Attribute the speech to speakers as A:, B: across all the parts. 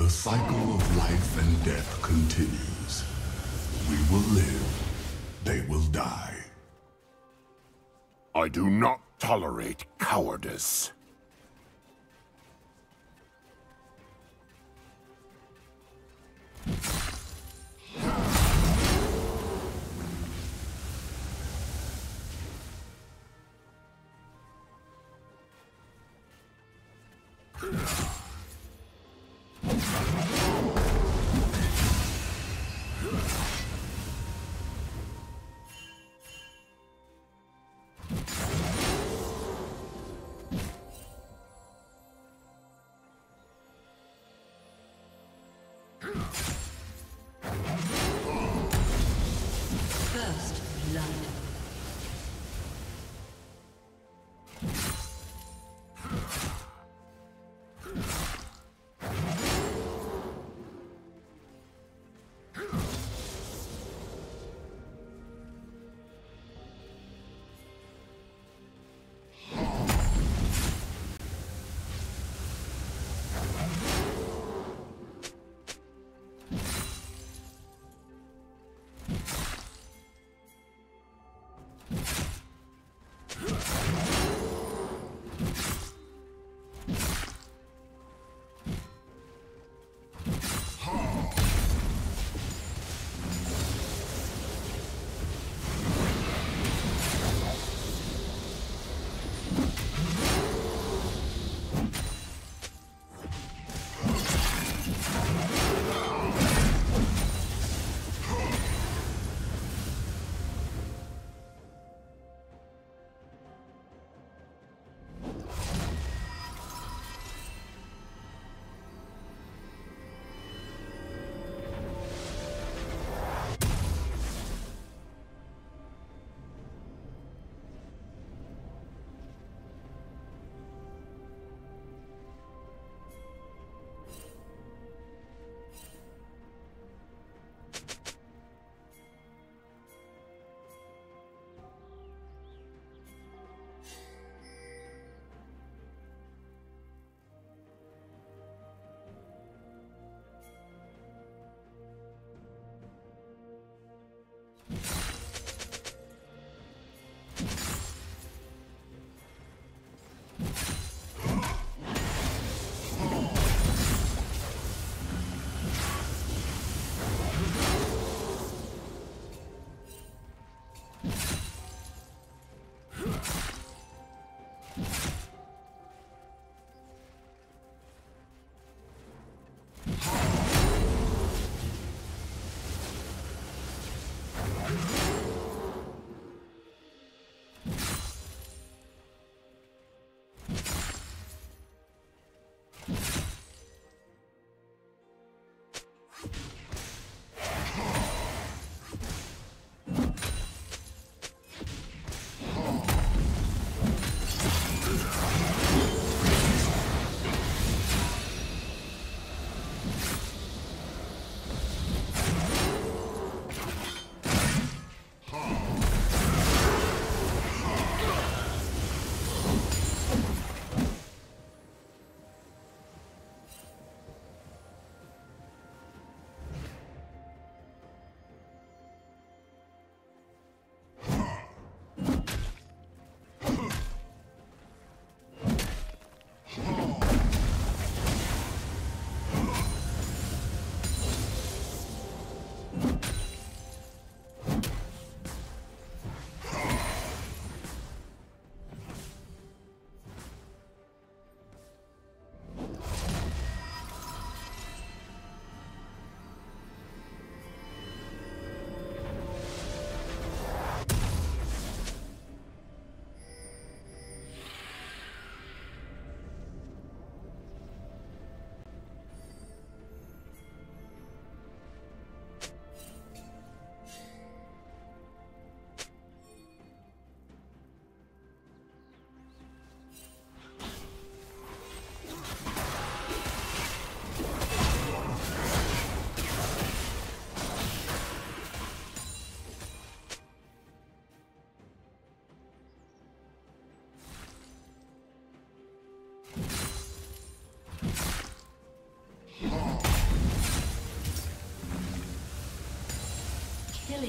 A: The cycle of life and death continues. We will live, they will die.
B: I do not tolerate cowardice.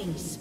C: Killing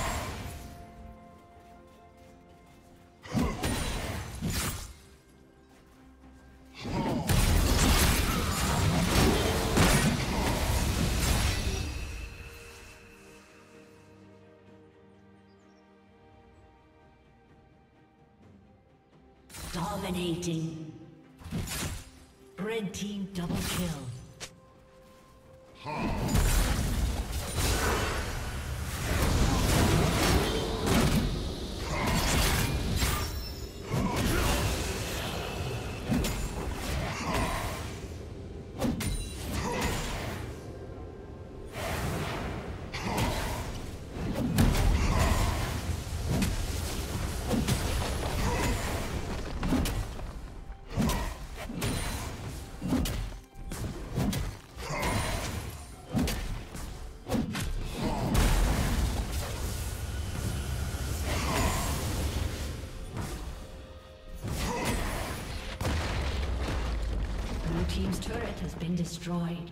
C: Been destroyed.